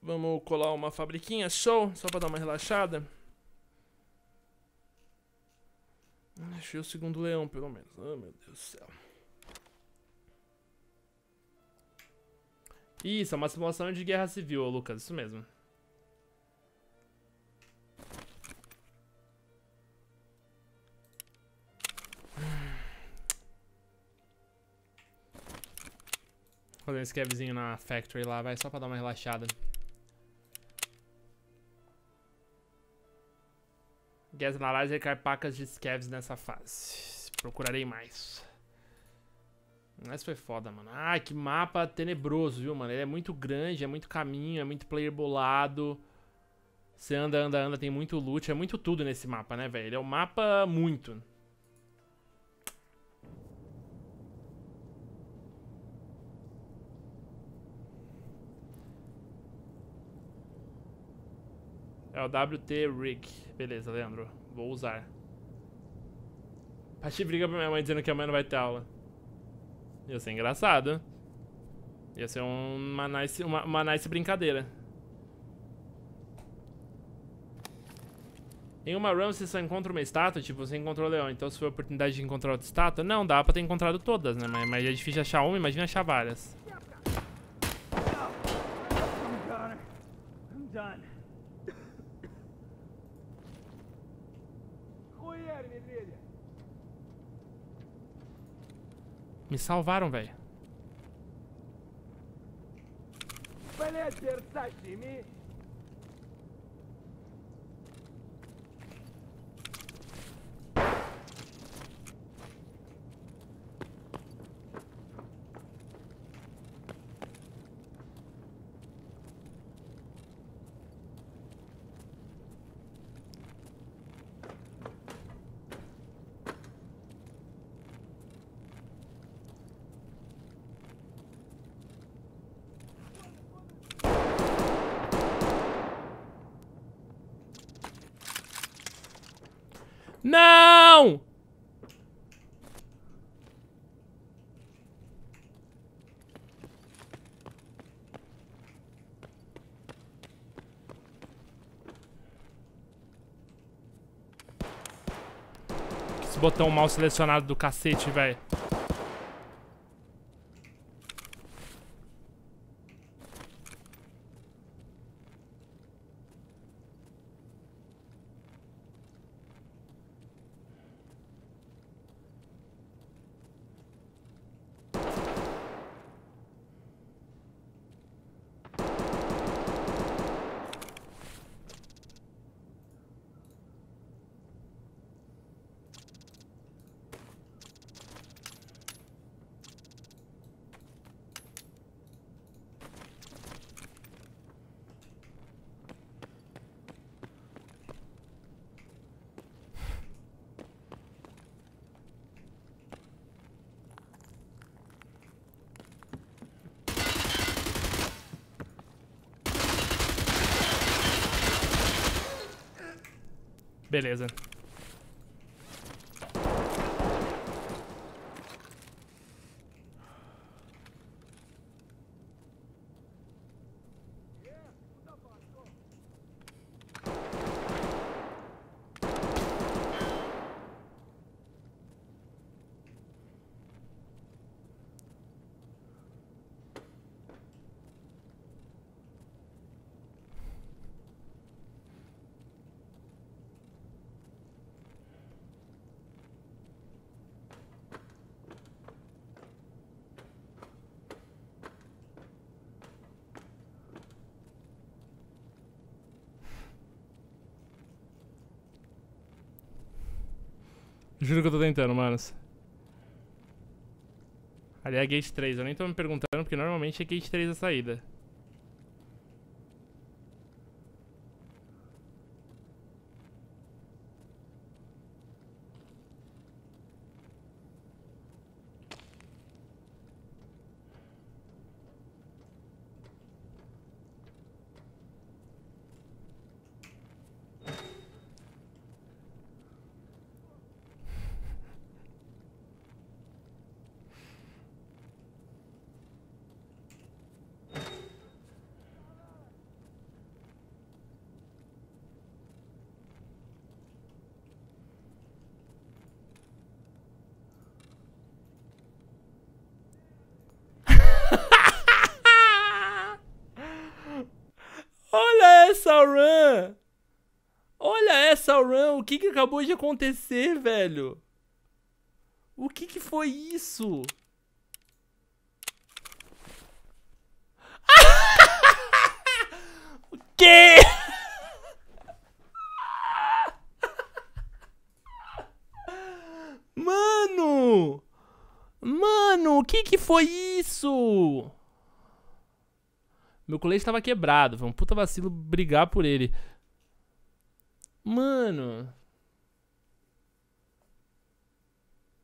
Vamos colar uma fabriquinha, show, só pra dar uma relaxada. Achei o segundo leão, pelo menos. Oh, meu Deus do céu. Isso, é uma simulação de guerra civil, Lucas, isso mesmo. Fazer um scavzinho na factory lá, vai, só pra dar uma relaxada. Analyzer cai pacas de scavs nessa fase. Procurarei mais. Mas foi foda, mano. Ai, que mapa tenebroso, viu, mano? Ele é muito grande, é muito caminho, é muito player bolado. Você anda, anda, anda, tem muito loot, é muito tudo nesse mapa, né, velho? Ele é um mapa muito. É o WT Rick. Beleza, Leandro. Vou usar. Pati briga pra minha mãe dizendo que amanhã não vai ter aula. Ia ser engraçado. Ia ser uma nice, uma, uma nice brincadeira. Em uma run você só encontra uma estátua, tipo, você encontrou o leão. Então se for a oportunidade de encontrar outra estátua, não, dá pra ter encontrado todas, né? Mas, mas é difícil achar uma, imagina achar várias. I'm done. Me salvaram, velho. Não! Esse botão mal selecionado do cacete, velho. Beleza. Juro que eu tô tentando, manos. Ali é a gate 3, eu nem tô me perguntando, porque normalmente é gate 3 a saída. Essa run! Olha essa run! O que, que acabou de acontecer, velho? O que, que foi isso? o quê? Mano! Mano, o que que foi isso? Meu colete tava quebrado. Foi um puta vacilo brigar por ele. Mano.